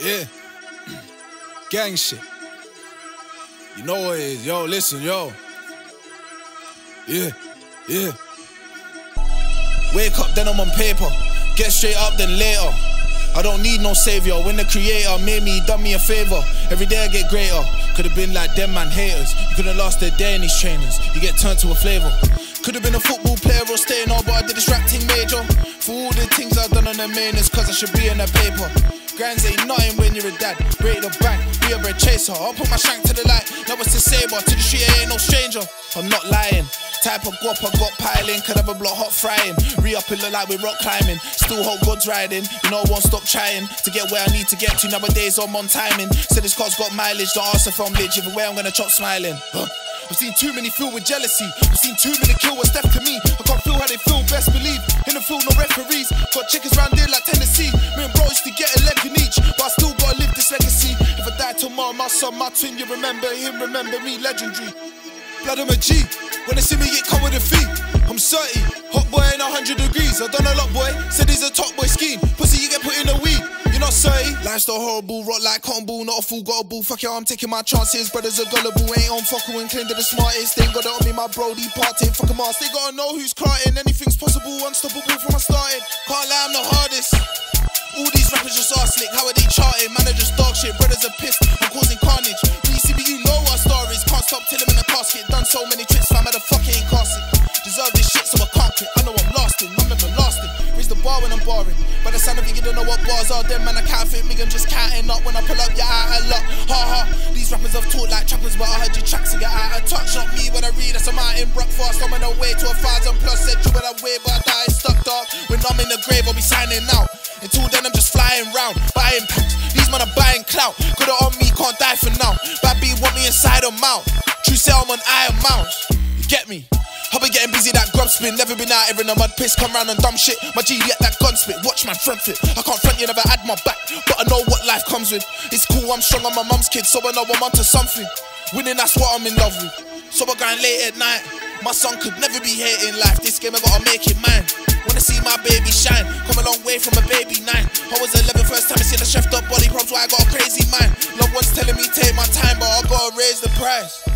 Yeah. Gang shit. You know what it is. Yo, listen, yo. Yeah, yeah. Wake up, then I'm on paper. Get straight up, then later. I don't need no savior. When the creator made me, he done me a favor. Every day I get greater. Could have been like them man haters. You could have lost their day in these trainers. You get turned to a flavor. Could have been a football player or staying on, but I did this rap major. For all the things I've done on the main, it's cause I should be in the paper. Grands ain't nothing when you're a dad. Break the back, be a bread chaser. I'll put my shank to the light. Know what's to say, but to the street, I ain't no stranger. I'm not lying. Type of guap I got piling, could have a block hot frying. Re up it look like we rock climbing. Still hold goods riding, you know, I won't stop trying to get where I need to get to. Nowadays, I'm on timing. So this car's got mileage, don't ask if I'm lit. Either way, I'm gonna chop smiling. Huh. I've seen too many filled with jealousy. I've seen too many kill with Steph to me. I can't feel how they feel, best believe. In the field, no referees. Got chickens round here like 10 my son, my twin, you remember him, remember me, legendary. Blood of a G. When they see me get come with a fee, I'm 30. Hot boy in 100 degrees. I done a lot, boy. Said he's a top boy scheme. Pussy, you get put in a weed. You're not 30. Life's so horrible, rock like cotton ball, not a fool, got a ball. Fuck it, I'm taking my chances. Brothers are gullible, ain't on fucking and claim they're the smartest. They ain't got it on me, my brody parting. Fuck em ass, they gotta know who's crying. Anything's possible, unstoppable from my starting. Can't lie, I'm the hardest. All these rappers just are slick, how are they charting? Man, are just dog shit, brothers are pissed, stop till I'm in the casket. Done so many tricks, fam, how the fuck ain't casting. Deserve this shit, so I can't quit. I know I'm lasting, I'm never lasting. Raise the bar when I'm barring. By the sound of it, you don't know what bars are. Them man, I can't fit me, I'm just counting up. When I pull up, you're out of luck. Ha ha. These rappers have talked like trappers, but I heard your tracks and you're out of touch. Not me when I read, that's a mountain brook fast. I'm on the way to a thousand plus. Said you when I wait, but I die stuck dog. When I'm in the grave, I'll be signing out. Until then, I'm just flying round, buying packs. These men are buying clout. It on me, can't die for now. Bad B want me inside or mouth. True say I'm on iron mounts. You get me? I've been getting busy, that grub spin. Never been out here in a mud piss. Come round and dumb shit. My G, let that gun spit. Watch my front fit. I can't front you, never had my back. But I know what life comes with. It's cool, I'm strong, I'm my mum's kid, so I know I'm onto something. Winning, that's what I'm in love with. So we're going late at night. My son could never be hating life. This game, I gotta make it mine. Wanna see my baby shine. Come a long way from a baby nine. I was 11 first time I seen a chefed up body. Probs why I got a crazy mind. Loved ones telling me take my time, but I gotta raise the price.